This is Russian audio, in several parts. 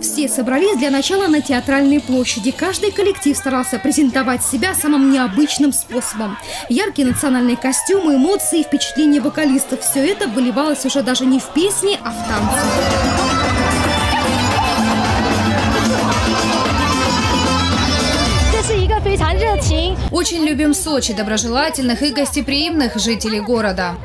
Все собрались для начала на театральной площади. Каждый коллектив старался презентовать себя самым необычным способом. Яркие национальные костюмы, эмоции и впечатления вокалистов – все это выливалось уже даже не в песни, а в танцы. Очень любим Сочи, доброжелательных и гостеприимных жителей города.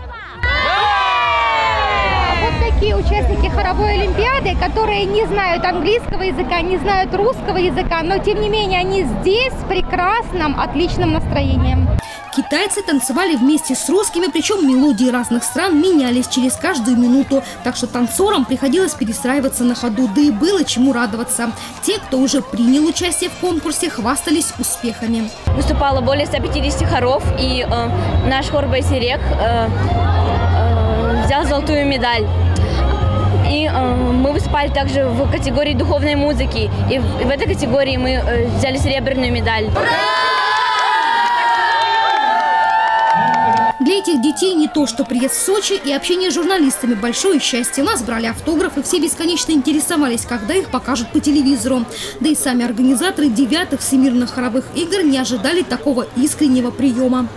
Такие участники хоровой олимпиады, которые не знают английского языка, не знают русского языка, но тем не менее они здесь с прекрасным, отличным настроением. Китайцы танцевали вместе с русскими, причем мелодии разных стран менялись через каждую минуту, так что танцорам приходилось перестраиваться на ходу, да и было чему радоваться. Те, кто уже принял участие в конкурсе, хвастались успехами. Выступало более 150 хоров, и э, наш хор «Байсерек» э, э, взял золотую медаль. И э, мы выступали также в категории духовной музыки. И в, и в этой категории мы э, взяли серебряную медаль. Для этих детей не то, что приезд в Сочи и общение с журналистами – большое счастье. Нас брали автографы, все бесконечно интересовались, когда их покажут по телевизору. Да и сами организаторы девятых всемирных хоровых игр не ожидали такого искреннего приема.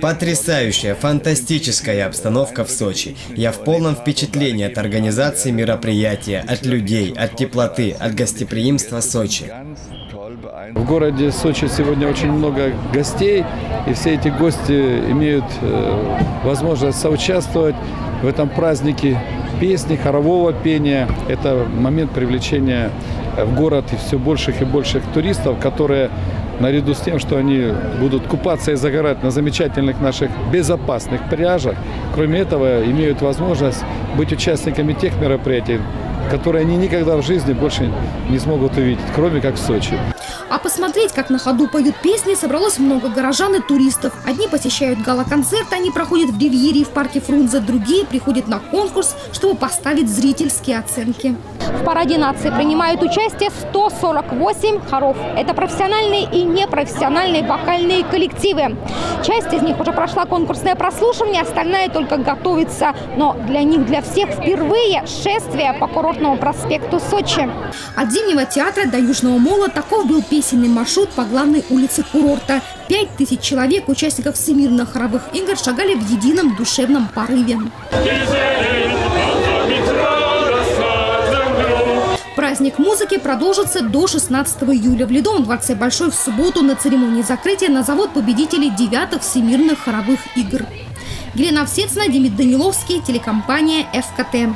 Потрясающая, фантастическая обстановка в Сочи. Я в полном впечатлении от организации мероприятия, от людей, от теплоты, от гостеприимства Сочи. В городе Сочи сегодня очень много гостей, и все эти гости имеют э, возможность соучаствовать в этом празднике песни, хорового пения. Это момент привлечения в город и все больших и больших туристов, которые наряду с тем, что они будут купаться и загорать на замечательных наших безопасных пляжах, кроме этого имеют возможность быть участниками тех мероприятий, которые они никогда в жизни больше не смогут увидеть, кроме как в Сочи. А посмотреть, как на ходу поют песни, собралось много горожан и туристов. Одни посещают гала-концерты, они проходят в Ривьере в парке Фрунзе, другие приходят на конкурс, чтобы поставить зрительские оценки. В параде нации принимают участие 148 хоров. Это профессиональные и непрофессиональные вокальные коллективы. Часть из них уже прошла конкурсное прослушивание, остальная только готовится. Но для них, для всех впервые шествие по курортному проспекту Сочи. От Зимнего театра до Южного мола таков был песенный маршрут по главной улице курорта. Пять тысяч человек, участников всемирных хоровых игр, шагали в едином душевном порыве. Праздник музыки продолжится до 16 июля. В Ледовом дворце Большой в субботу на церемонии закрытия назовут победителей девятых всемирных хоровых игр. Елена Овсецина, Демид Даниловский, телекомпания «ФКТ».